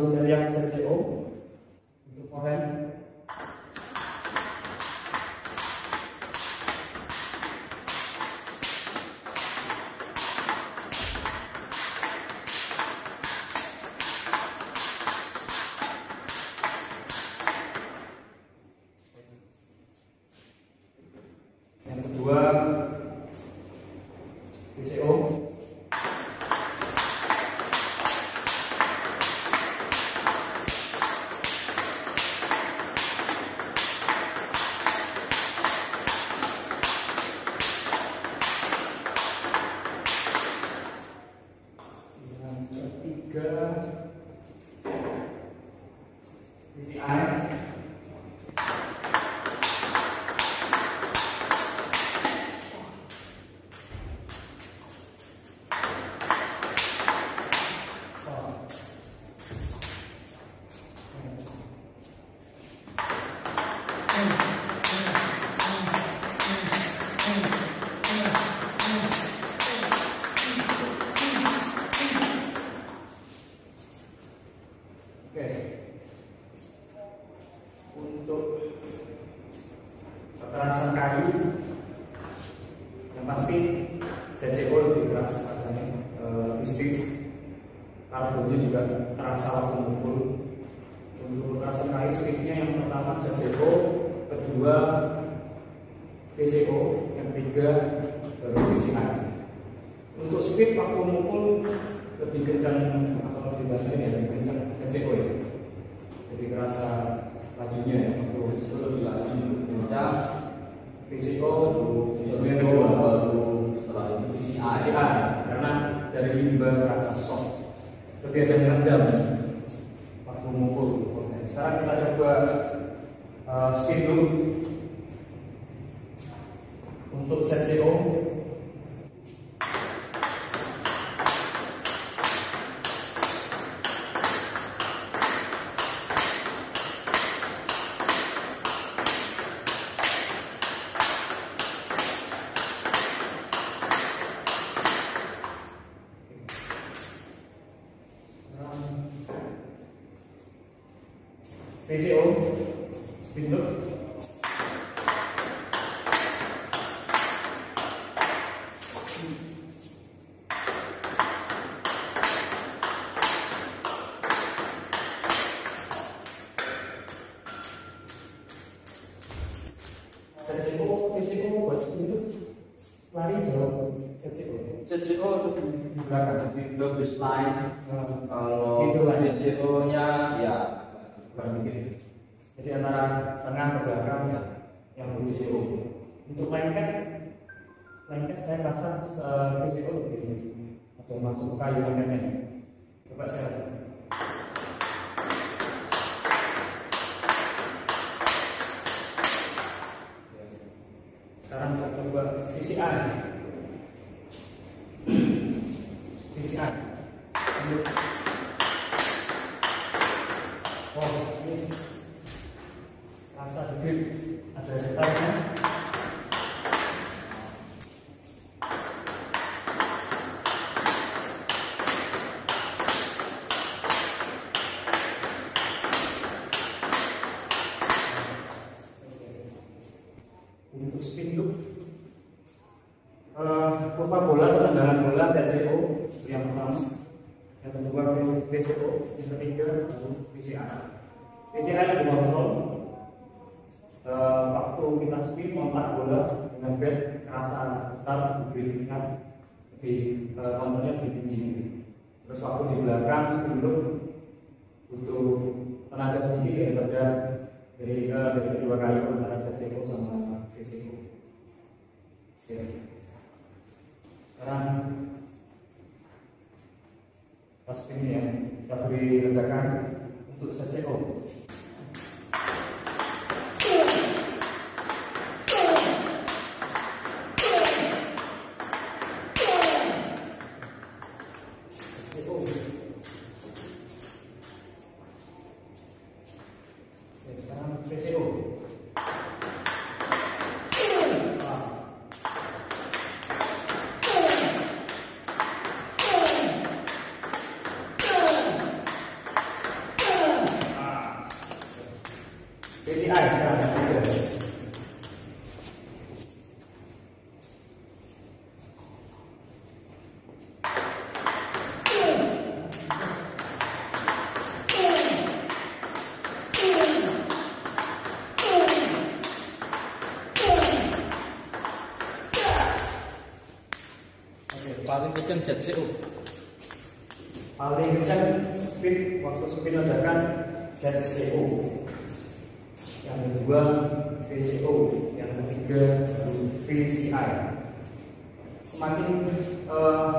Rosemary Young, CCO, VCO kemudian kemudian baru setelah itu VCI ASA karena dari limba rasa soft lebih ada yang rendah waktu Oke, sekarang kita coba uh, speed loop untuk ZCO VCO speed loop ZCO, VCO buat speed loop lari jauh ZCO CCO lebih di belakang lebih ke baseline kalau Itu lah. VCO nya ya kurang dikit jadi antara tengah ke belakang ya yang VCO untuk lengket lengket saya rasa VCO lebih atau masuk kayu lengketnya coba saya sekarang kita coba VCI VCI Oh, ini rasa sedikit ada detailnya. Untuk spin loop, eh, kurva bola atau tendangan bola ZCO yang pertama yang VCO, yang ketiga VCI. VCI lebih kontrol. Eh, waktu kita spin kontak bola dengan bed kerasa start lebih ringan, lebih eh, kontrolnya lebih tinggi. Terus waktu di belakang spin loop butuh tenaga sedikit daripada dari eh, dari kedua kali antara ZCO sama VCO. Oke. Sekarang pas ini ya kita beri ledakan untuk ZCO ZCO Oke, sekarang VCO Ah. Ah. VCI sekarang tiga. Oke, paling kencang ZCO. Paling kencang speed waktu speed ledakan ZCO. Yang kedua VCO, yang ketiga VCI. Semakin eh,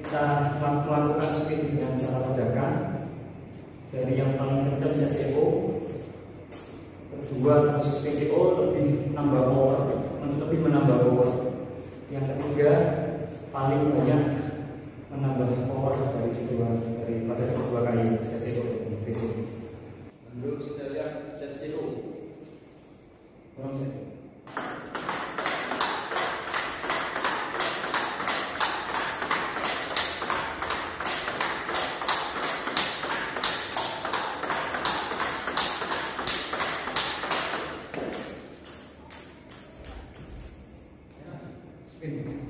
kita melakukan speed dengan cara ledakan dari paling kencang ZCO, kedua terus VCO lebih menambah power, lebih menambah power. Yang ketiga paling banyak menambah power dari kedua daripada kedua kali ZCO dan VCO. Lalu Amen.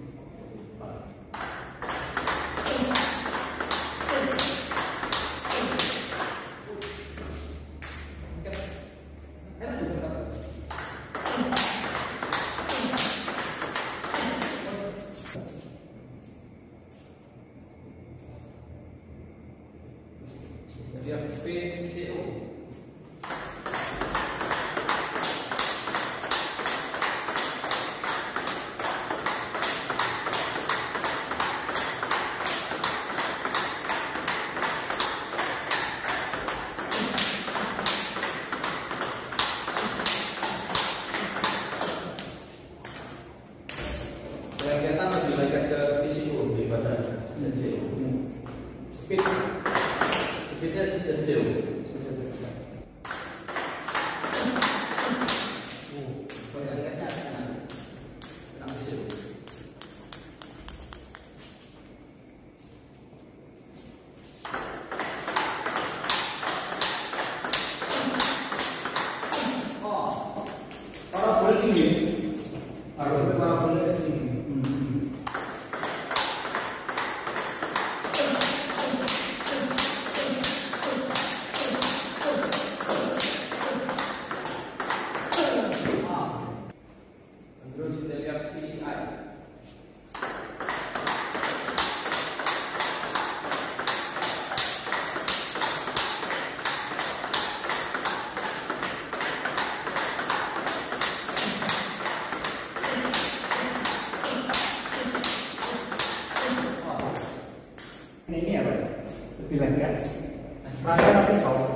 Rasa tapi soft.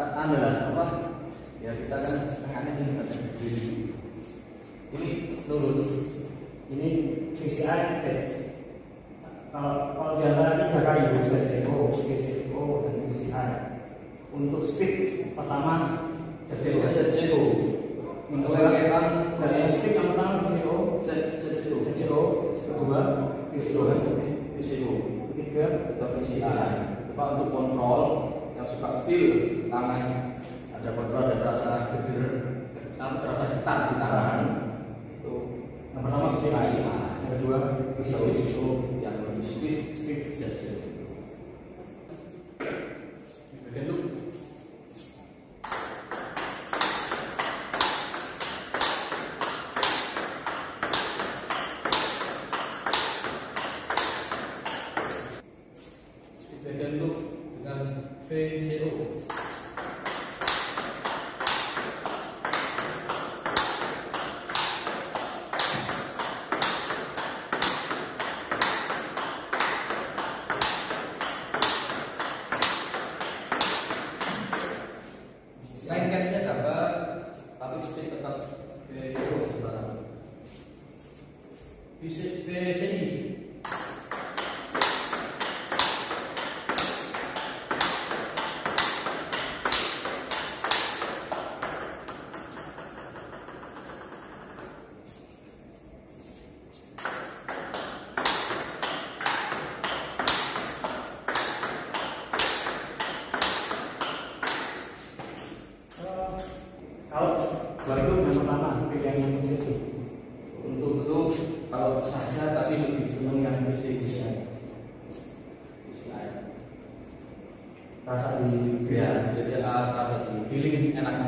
Anu lah apa? Ya kita kan setengahnya ini. Ini lurus. Ini VCI cek. Kalau kalau di antara tiga kali ZCO, VCO dan VCI. Untuk speed pertama ZCO. ZCO. Untuk Dan yang speed yang pertama VCO, ZCO ZCO, kedua VCO, VCO. ketiga atau VCI. Coba untuk kontrol yang suka feel tangan ada kontrol ada terasa geder, tangan terasa ketat di tangan. Itu yang pertama VCI, yang kedua. VCO yang lebih speed Speed. ZCO.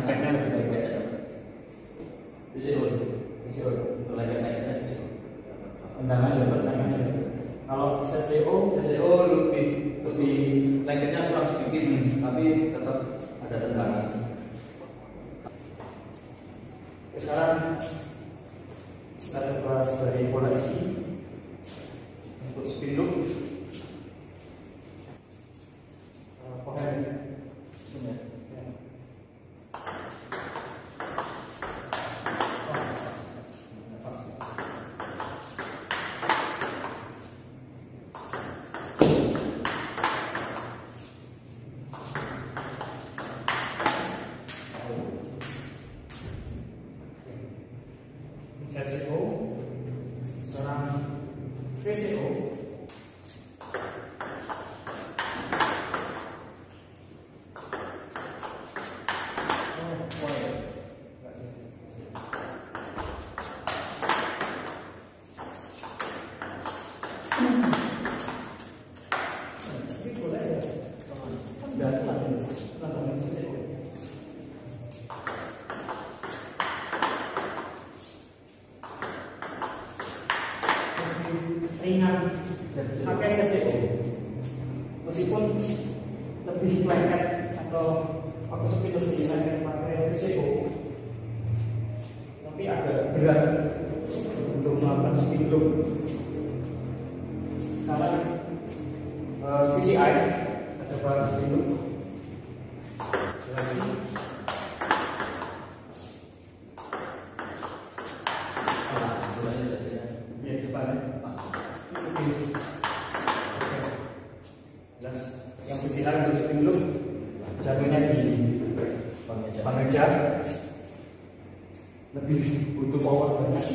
impactnya lebih baik buat saya bisa PCO belajar naiknya PCO kendala jawaban naiknya kalau CCO CCO lebih lebih lengketnya kurang sedikit hmm. tapi tetap ada tendangan sekarang kita coba dari pola isi untuk spin loop eh, Oke, okay. lebih butuh power banyak.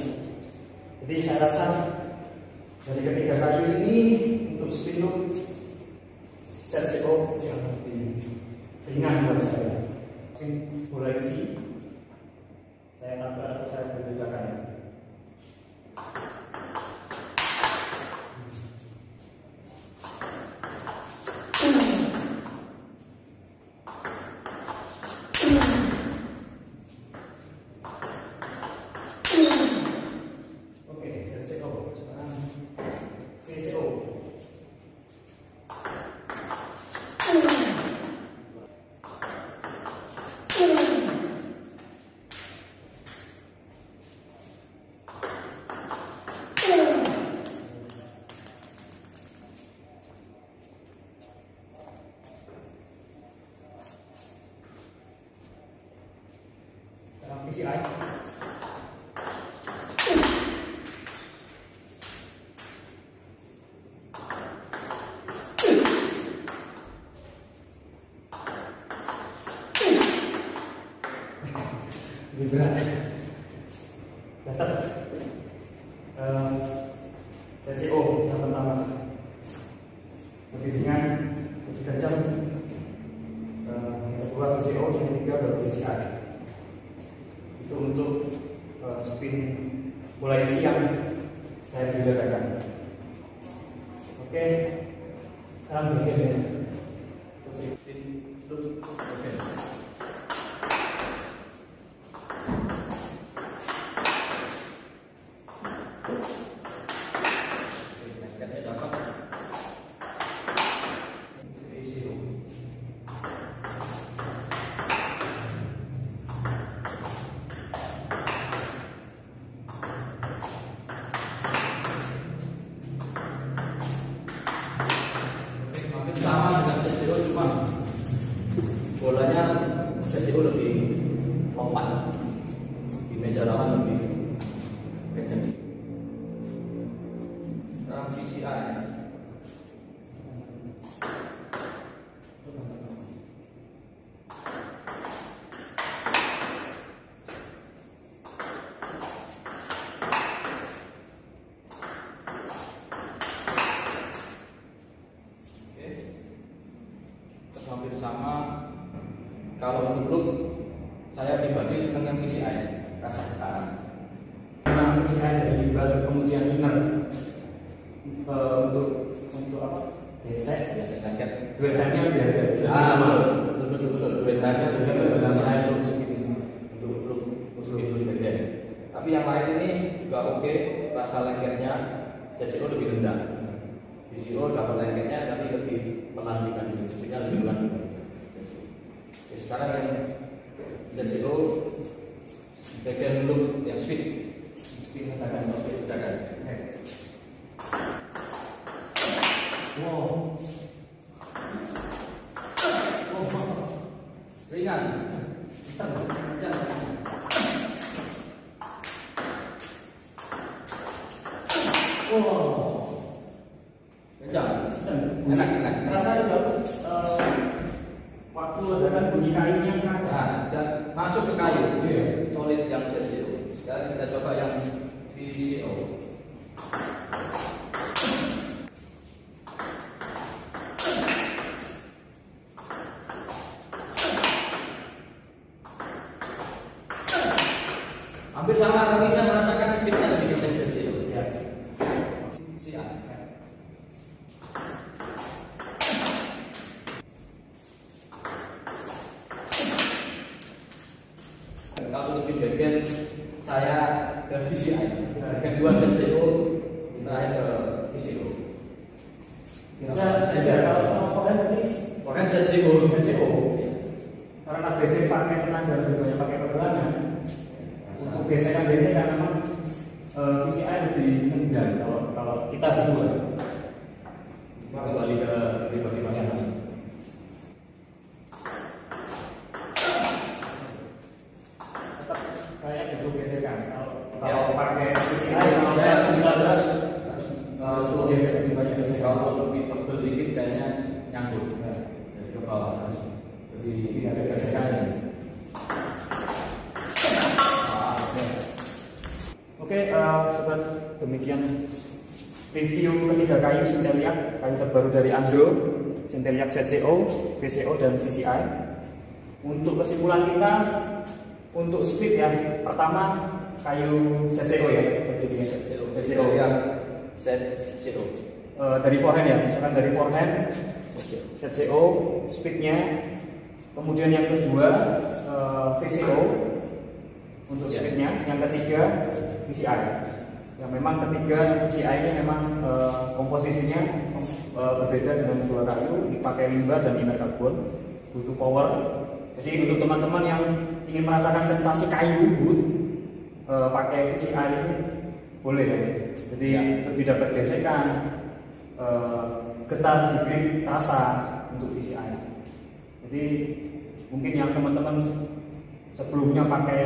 Jadi saya rasa 飯あい Gracias. Lebih ada ah betul betul duetannya lebih benar saya untuk untuk itu bagian tapi yang lain ini juga oke rasa lengketnya CCO lebih rendah. VCO dapat lengketnya tapi lebih pelan dibanding speednya lebih pelan sekarang yang CCO bagian loop yang speed. Speed ledakan speed ledakan wow kencang Dan enak enak rasanya juga eh, waktu ledakan bunyi kayunya kerasa Nah, dan masuk ke kayu Iya. solid yang CCO sekarang kita coba yang VCO hampir sama tapi saya merasakan speednya lebih kencang CCO ya siap speed bagian saya ke VCI kedua CCO terakhir ke VCO kita saya kalau sama koren tadi Koren CCO CCO. karena BD pakai tenaga lebih banyak pakai pergelangan untuk gesekan-gesekan memang eh, PCI lebih enggan kalau kalau kita berdua Kita kembali ke pribadi masing-masing tetap kayak butuh gesekan kalau Ya. kalau pakai PCI saya saya sembilan belas harus gesek lebih banyak gesekan kalau lebih tebel dikit kayaknya nyangkut dari ke bawah harus lebih tidak ada gesekan Oke, eh, sobat, demikian review ketiga kayu Sinteliak, kayu terbaru dari Andro, Sinteliak ZCO, VCO, dan VCI. Untuk kesimpulan kita, untuk speed ya, pertama kayu ZCO ya, ya. CCO ZCO. yang ZCO Eh, dari forehand ya, misalkan dari forehand, ZCO ZCO, speednya, kemudian yang kedua eh, VCO untuk Ya. speednya, yang ketiga VCI. Yang memang ketiga VCI ini memang eh, komposisinya eh, berbeda dengan dua kayu, dipakai limba dan inner carbon, butuh power. Jadi untuk teman-teman yang ingin merasakan sensasi kayu wood, eh, pakai VCI ini boleh ya. Jadi Ya. lebih dapat gesekan, eh, getar diberi terasa untuk VCI. Jadi mungkin yang teman-teman sebelumnya pakai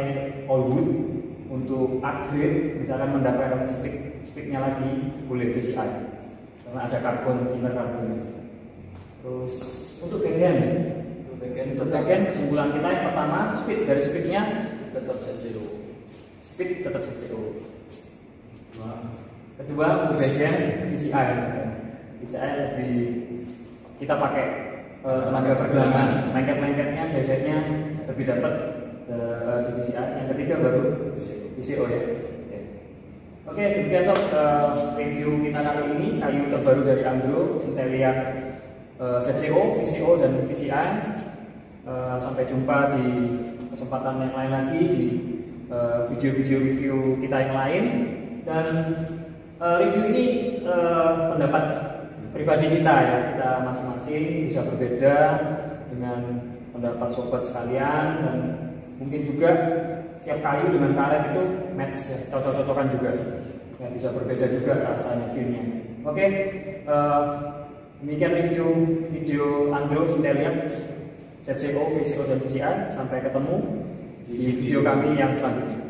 all wood untuk upgrade misalkan mendapatkan speed speednya lagi boleh VCI karena ada karbon inner karbon. Terus untuk bagian untuk bagian untuk bagian kesimpulan kita yang pertama speed dari speednya tetap ZCO speed tetap CCO. Wah. Kedua untuk bagian VCI. VCI lebih kita pakai eh, tenaga pergelangan, lengket-lengketnya, geseknya lebih dapat eh, di VCI. Yang ketiga baru VCO ya. Oke. Demikian sob eh, review kita kali ini kayu terbaru dari Andro, Sintelia ZCO, VCO dan VCI. Eh, sampai jumpa di kesempatan yang lain lagi di video-video review kita yang lain dan review ini pendapat pribadi kita ya kita masing-masing bisa berbeda dengan pendapat sobat sekalian dan mungkin juga setiap kayu dengan karet itu match ya cocok-cocokan juga. Ya, bisa berbeda juga rasanya feelnya oke eh, demikian review video Andro Sinteliak ZCO, VCO dan VCI sampai ketemu di video kami yang selanjutnya